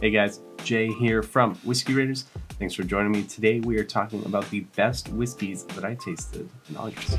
Hey guys, Jay here from Whiskey Raiders. Thanks for joining me. Today we are talking about the best whiskeys that I tasted in August.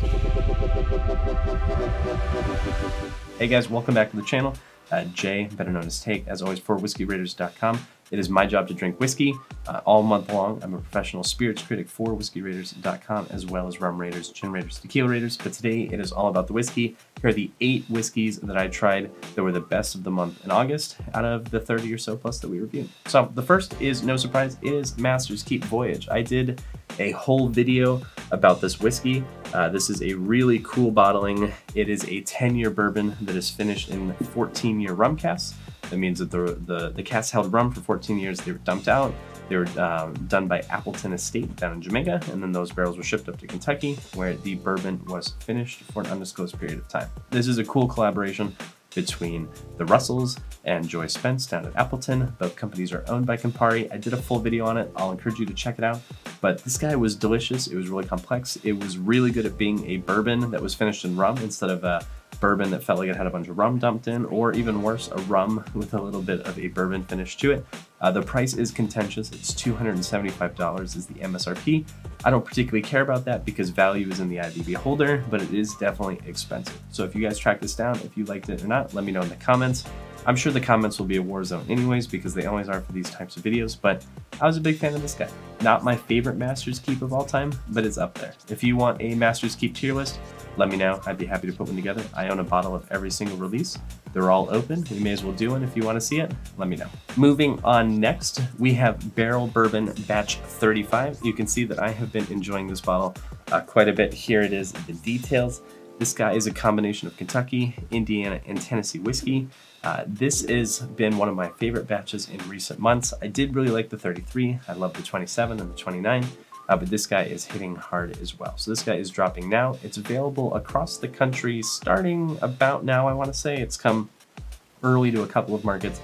Hey guys, welcome back to the channel. Uh, Jay, better known as Take, as always for WhiskeyRaiders.com. It is my job to drink whiskey uh, all month long. I'm a professional spirits critic for WhiskeyRaiders.com as well as Rum Raiders, Gin Raiders, Tequila Raiders. But today it is all about the whiskey. Here are the eight whiskeys that I tried that were the best of the month in August out of the 30 or so plus that we reviewed. So the first is no surprise, is Master's Keep Voyage. I did a whole video about this whiskey. Uh, this is a really cool bottling. It is a 10 year bourbon that is finished in 14 year rum casks. That means that the, the, the casks held rum for 14 years. They were dumped out. They were um, done by Appleton Estate down in Jamaica, and then those barrels were shipped up to Kentucky, where the bourbon was finished for an undisclosed period of time. This is a cool collaboration between the Russells and Joy Spence down at Appleton. Both companies are owned by Campari. I did a full video on it. I'll encourage you to check it out. But this guy was delicious. It was really complex. It was really good at being a bourbon that was finished in rum instead of a bourbon that felt like it had a bunch of rum dumped in, or even worse, a rum with a little bit of a bourbon finish to it. Uh, the price is contentious. It's $275 is the MSRP. I don't particularly care about that because value is in the of the beholder, but it is definitely expensive. So if you guys track this down, if you liked it or not, let me know in the comments. I'm sure the comments will be a war zone anyways because they always are for these types of videos, but I was a big fan of this guy. Not my favorite Master's Keep of all time, but it's up there. If you want a Master's Keep tier list, let me know. I'd be happy to put one together. I own a bottle of every single release. They're all open. We may as well do one if you want to see it. Let me know. Moving on next, we have Barrel Bourbon Batch 35. You can see that I have been enjoying this bottle uh, quite a bit. Here it is, the details. This guy is a combination of Kentucky, Indiana, and Tennessee whiskey. Uh, this has been one of my favorite batches in recent months. I did really like the 33. I love the 27 and the 29. Uh, but this guy is hitting hard as well. So this guy is dropping now. It's available across the country starting about now, I want to say. It's come early to a couple of markets.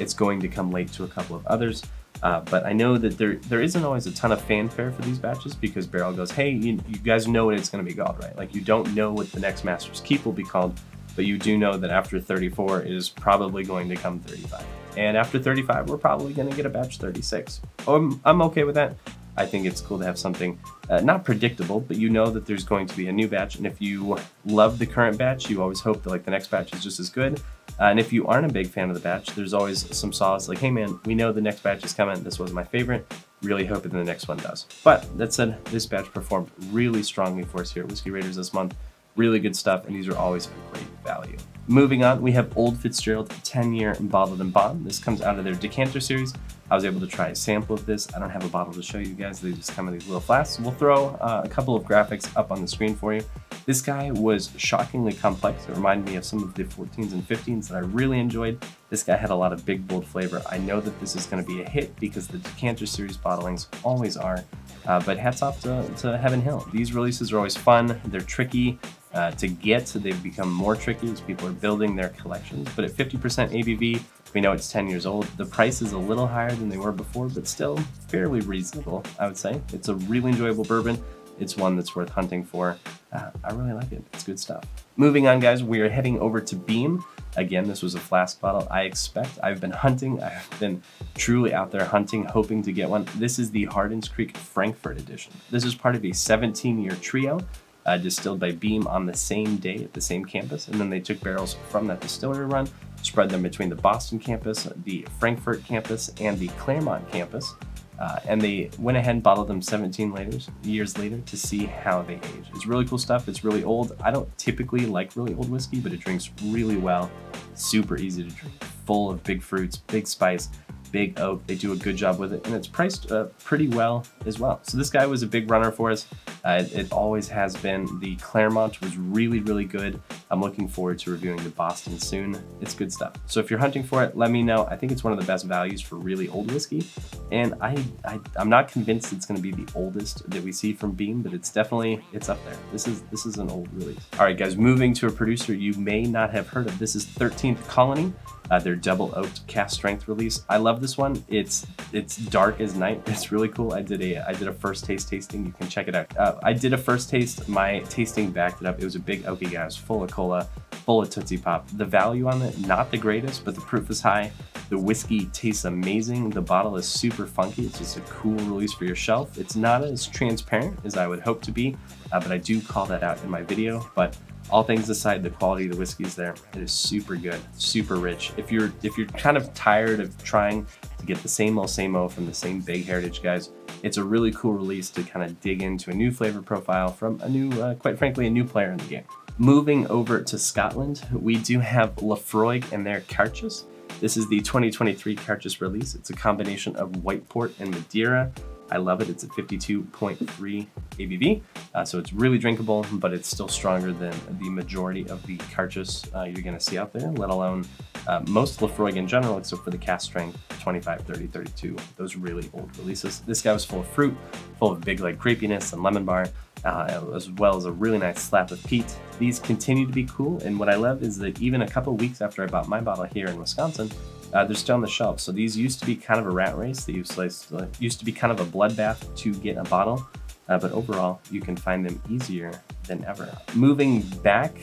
It's going to come late to a couple of others. Uh, but I know that there there isn't always a ton of fanfare for these batches because Barrel goes, hey, you, you guys know what it's going to be called, right? Like you don't know what the next Master's Keep will be called, but you do know that after 34 is probably going to come 35. And after 35, we're probably going to get a batch 36. I'm, I'm okay with that. I think it's cool to have something uh, not predictable, but you know that there's going to be a new batch. And if you love the current batch, you always hope that like the next batch is just as good. Uh, and if you aren't a big fan of the batch, there's always some solace like, hey man, we know the next batch is coming. This was my favorite. Really hoping the next one does. But that said, this batch performed really strongly for us here at Whiskey Raiders this month. Really good stuff, and these are always a great value. Moving on, we have Old Fitzgerald 10 year bottled in bond. This comes out of their decanter series. I was able to try a sample of this. I don't have a bottle to show you guys. They just come in these little flasks. We'll throw uh, a couple of graphics up on the screen for you. This guy was shockingly complex. It reminded me of some of the 14s and 15s that I really enjoyed. This guy had a lot of big, bold flavor. I know that this is going to be a hit because the Decanter Series bottlings always are. Uh, but hats off to, to Heaven Hill. These releases are always fun. They're tricky uh, to get. So they've become more tricky as people are building their collections. But at 50% ABV, we know it's 10 years old. The price is a little higher than they were before, but still fairly reasonable, I would say. It's a really enjoyable bourbon. It's one that's worth hunting for. Uh, I really like it. It's good stuff. Moving on, guys, we are heading over to Beam. Again, this was a flask bottle. I expect I've been hunting. I've been truly out there hunting, hoping to get one. This is the Hardins Creek Frankfort edition. This is part of a 17 year trio uh, distilled by Beam on the same day at the same campus. And then they took barrels from that distillery run, spread them between the Boston campus, the Frankfort campus, and the Clermont campus. Uh, and they went ahead and bottled them 17 later, years later to see how they age. It's really cool stuff. It's really old. I don't typically like really old whiskey, but it drinks really well. Super easy to drink, full of big fruits, big spice big oak. They do a good job with it, and it's priced uh, pretty well as well. So this guy was a big runner for us. Uh, it, it, always has been. The Clermont was really, really good. I'm looking forward to reviewing the Boston soon. It's good stuff. So if you're hunting for it, let me know. I think it's one of the best values for really old whiskey, and I, I I'm not convinced it's going to be the oldest that we see from Beam, but it's definitely it's up there. This is this is an old release. All right, guys, moving to a producer you may not have heard of. This is 13th Colony uh, their double oaked cask strength release. I love this one. It's it's dark as night. It's really cool. I did a I did a first taste tasting. You can check it out. Uh, I did a first taste. My tasting backed it up. It was a big oaky guys, full of cola, full of Tootsie Pop. The value on it, not the greatest, but the proof is high. The whiskey tastes amazing. The bottle is super funky. It's just a cool release for your shelf. It's not as transparent as I would hope to be, uh, but I do call that out in my video. But all things aside, the quality of the whiskey is there. It is super good, super rich. If you're if you're kind of tired of trying to get the same old same old from the same big heritage guys, it's a really cool release to kind of dig into a new flavor profile from a new, uh, quite frankly, a new player in the game. Moving over to Scotland, we do have Laphroaig and their Cairdeas. This is the 2023 Cairdeas release. It's a combination of white port and Madeira. I love it. It's at 52.3 ABV, uh, so it's really drinkable, but it's still stronger than the majority of the Cairdeas uh, you're to see out there, let alone uh, most Laphroaig in general, except for the cask strength 25, 30, 32, those really old releases. This guy was full of fruit, full of big like grapiness and lemon bar, uh, as well as a really nice slap of peat. These continue to be cool, and what I love is that even a couple weeks after I bought my bottle here in Wisconsin, uh, they're still on the shelf. So these used to be kind of a rat race. They used to, used to be kind of a bloodbath to get a bottle, uh, but overall, you can find them easier than ever. Moving back,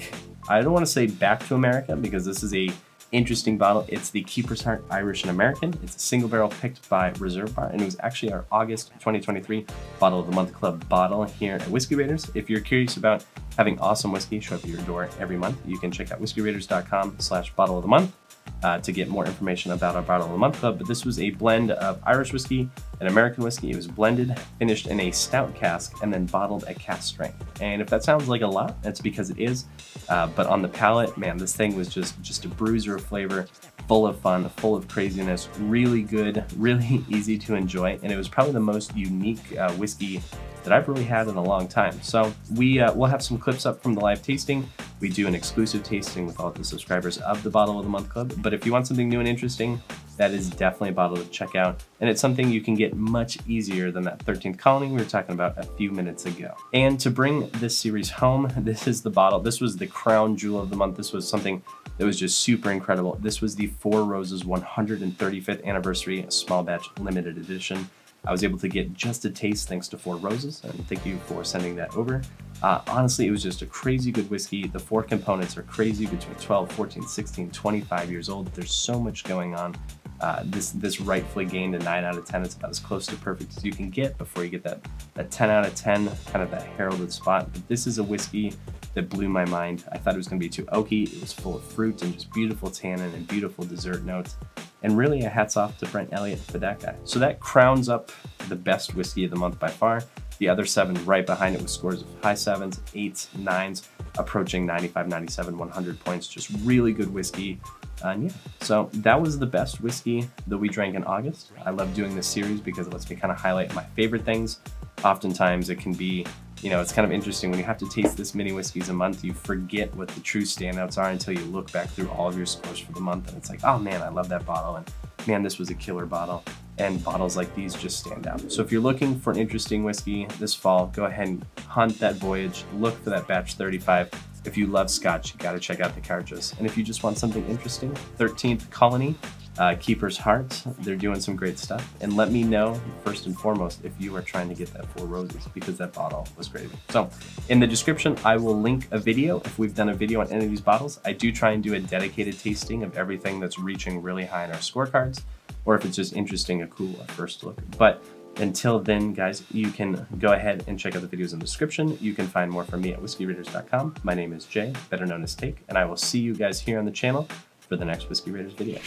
I don't want to say back to America because this is a interesting bottle. It's the Keeper's Heart Irish and American. It's a single barrel picked by Reserve Bar, and it was actually our August 2023 Bottle of the Month Club bottle here at Whiskey Raiders. If you're curious about having awesome whiskey show up at your door every month, you can check out whiskeyraiders.com slash bottle of the month uh, to get more information about our Bottle of the Month Club. But this was a blend of Irish whiskey and American whiskey. It was blended, finished in a stout cask, and then bottled at cask strength. And if that sounds like a lot, that's because it is. Uh, but on the palate, man, this thing was just just a bruiser of flavor, full of fun, full of craziness, really good, really easy to enjoy, and it was probably the most unique uh, whiskey that I've really had in a long time. So we uh, we'll have some clips up from the live tasting. We do an exclusive tasting with all the subscribers of the Bottle of the Month Club. But if you want something new and interesting, that is definitely a bottle to check out. And it's something you can get much easier than that 13th colony we were talking about a few minutes ago. And to bring this series home, this is the bottle. This was the crown jewel of the month. This was something that was just super incredible. This was the Four Roses 135th anniversary small batch limited edition. I was able to get just a taste thanks to Four Roses, and thank you for sending that over. Uh, honestly, it was just a crazy good whiskey. The four components are crazy between 12, 14, 16, 25 years old. There's so much going on. Uh, this this rightfully gained a 9 out of 10. It's about as close to perfect as you can get before you get that, that 10 out of 10, kind of that heralded spot. But this is a whiskey that blew my mind. I thought it was going to be too oaky. It was full of fruit and just beautiful tannin and beautiful dessert notes. And really a hats off to Brent Elliott for that guy. So that crowns up the best whiskey of the month by far. The other seven right behind it with scores of high sevens, eights, nines, approaching 95, 97, 100 points. Just really good whiskey. And yeah, so that was the best whiskey that we drank in August. I love doing this series because it lets me kind of highlight my favorite things. Oftentimes it can be, you know, it's kind of interesting when you have to taste this many whiskeys a month, you forget what the true standouts are until you look back through all of your scores for the month and it's like, oh man, I love that bottle. And man, this was a killer bottle and bottles like these just stand out. So if you're looking for an interesting whiskey this fall, go ahead and hunt that voyage, look for that batch 35. If you love Scotch, you gotta check out the Cairdeas. And if you just want something interesting, 13th Colony, uh, Keeper's Heart, they're doing some great stuff. And let me know, first and foremost, if you are trying to get that Four Roses, because that bottle was great. So in the description, I will link a video. If we've done a video on any of these bottles, I do try and do a dedicated tasting of everything that's reaching really high in our scorecards or if it's just interesting, a cool first look. But until then, guys, you can go ahead and check out the videos in the description. You can find more from me at whiskeyraiders.com. My name is Jay, better known as Take, and I will see you guys here on the channel for the next Whiskey Raiders video.